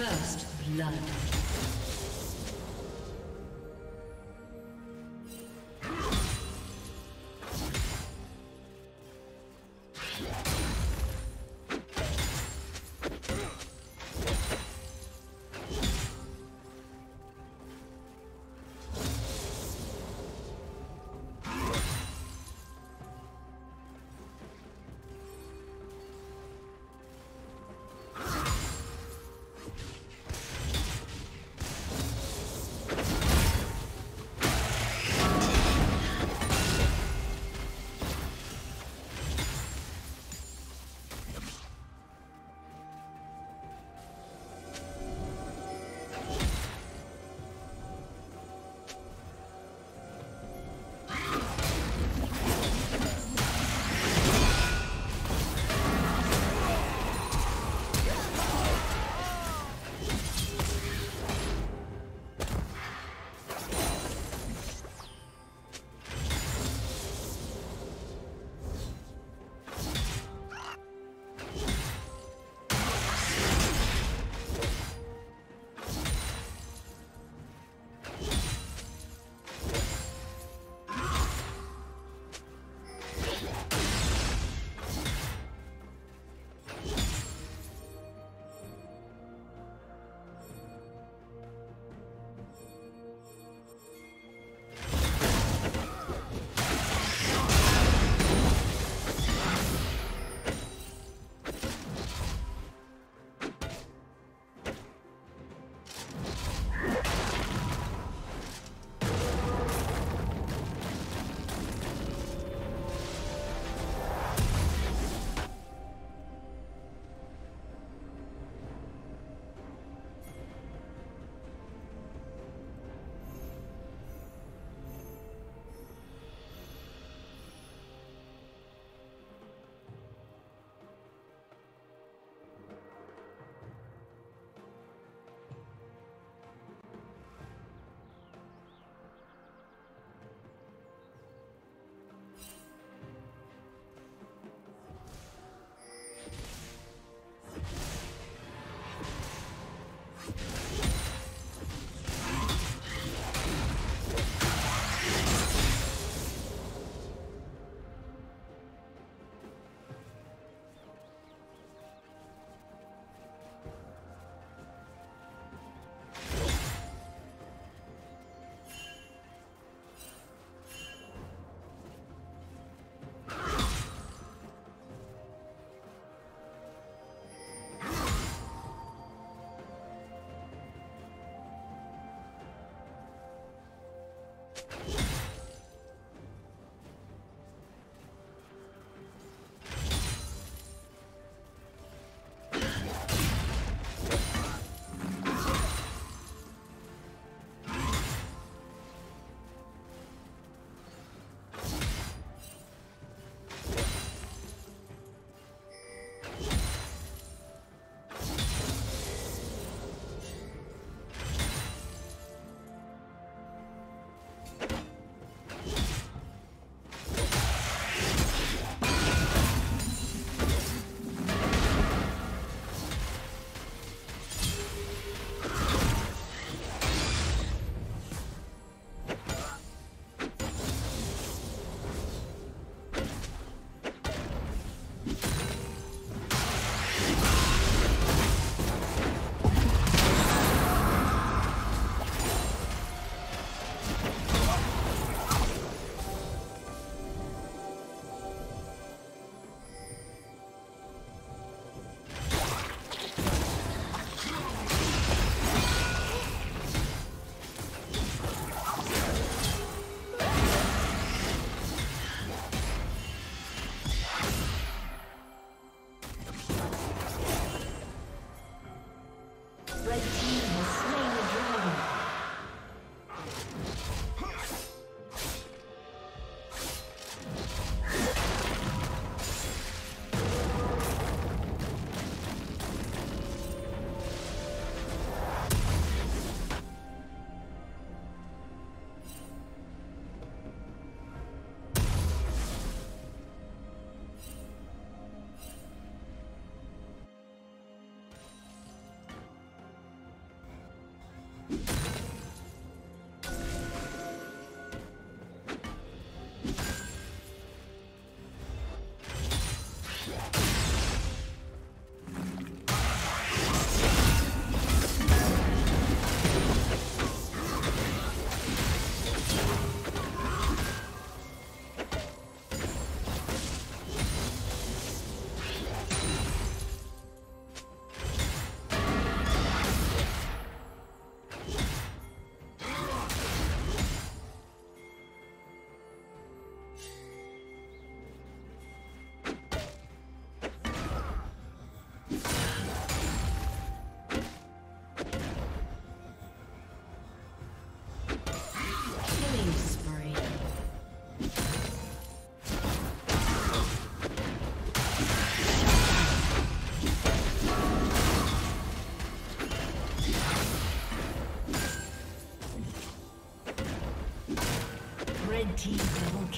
First blood. Yeah.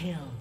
Kill.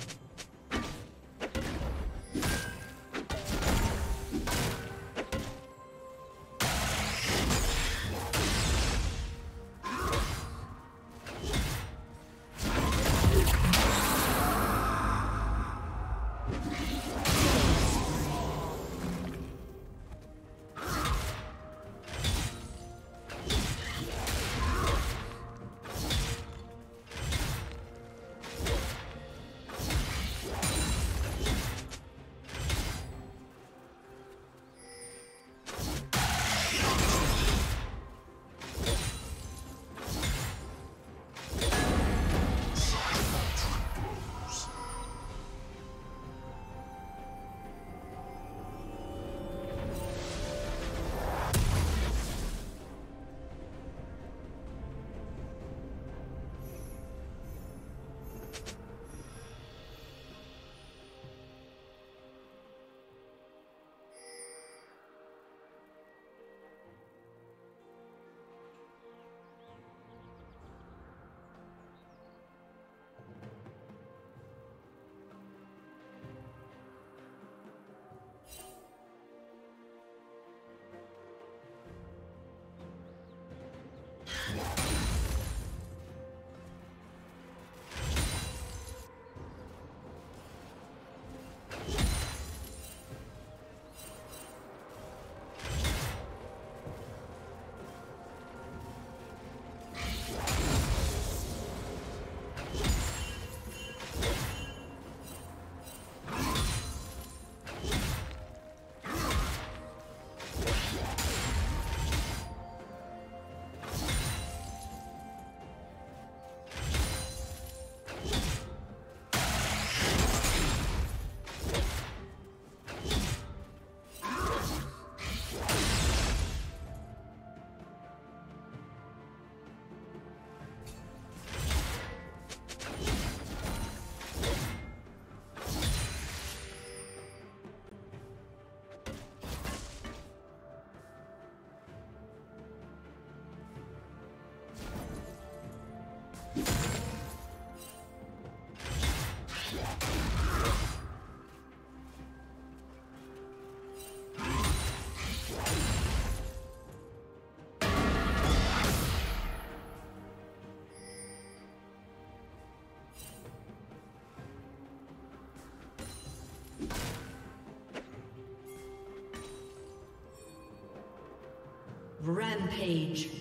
Yeah. Rampage.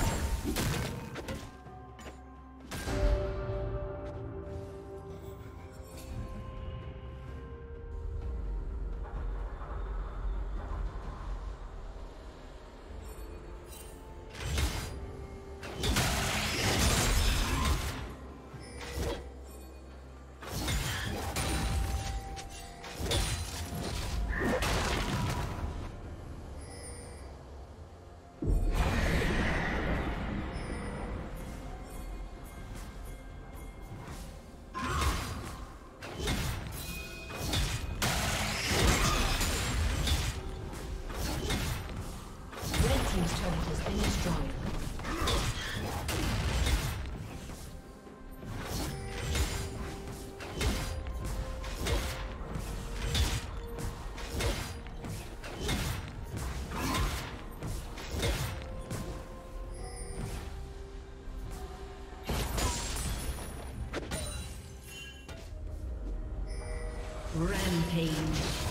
Rampage.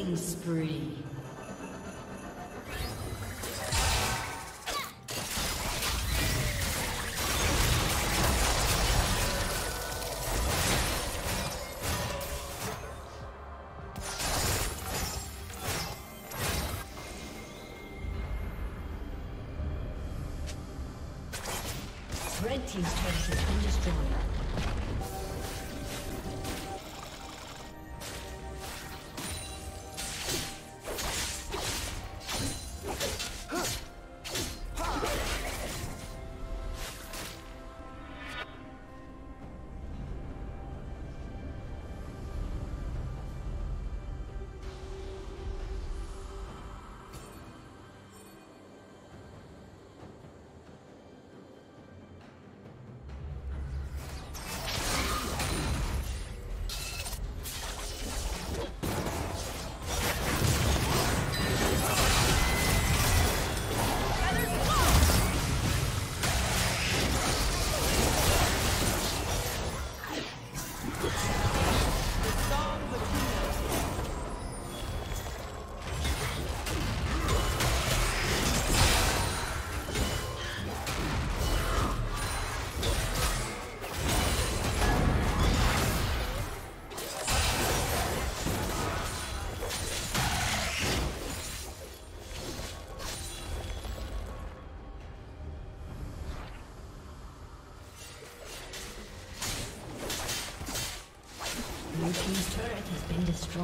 Killing spree.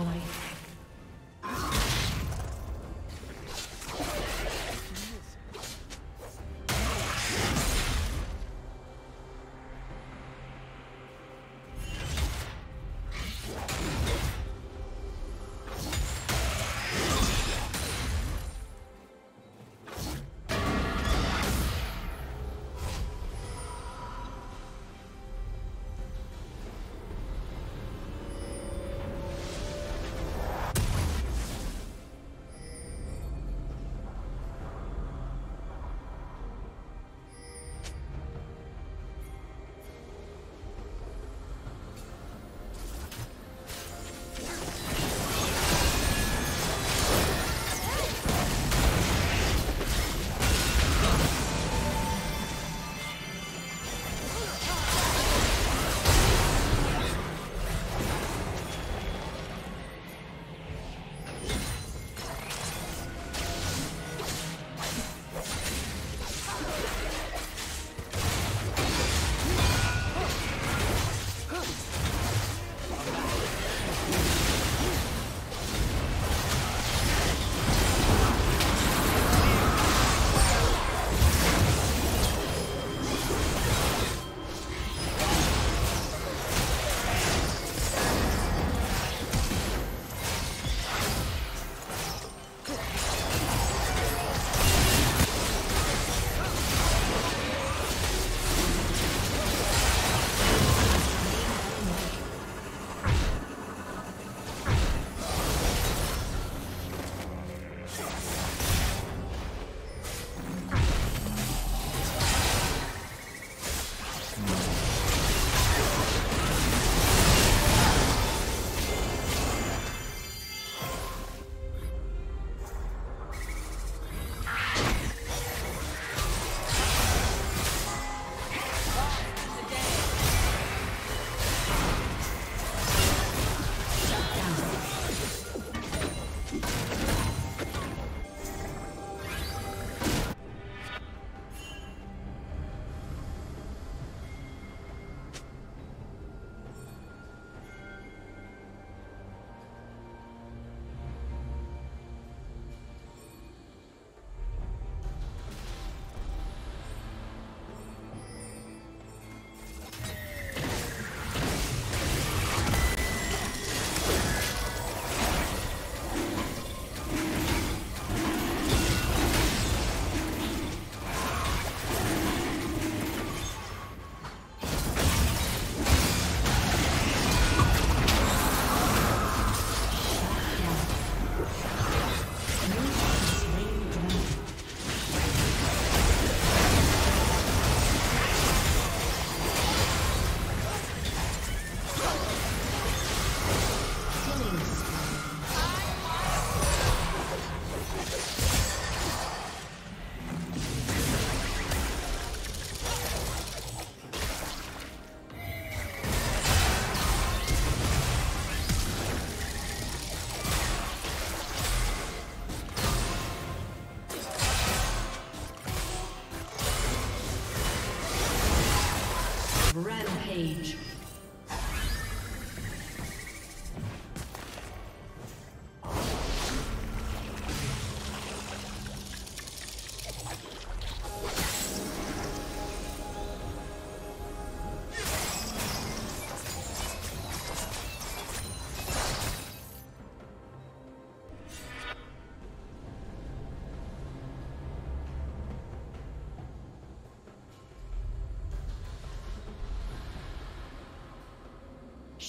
Been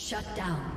Shut down.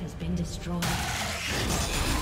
Has been destroyed.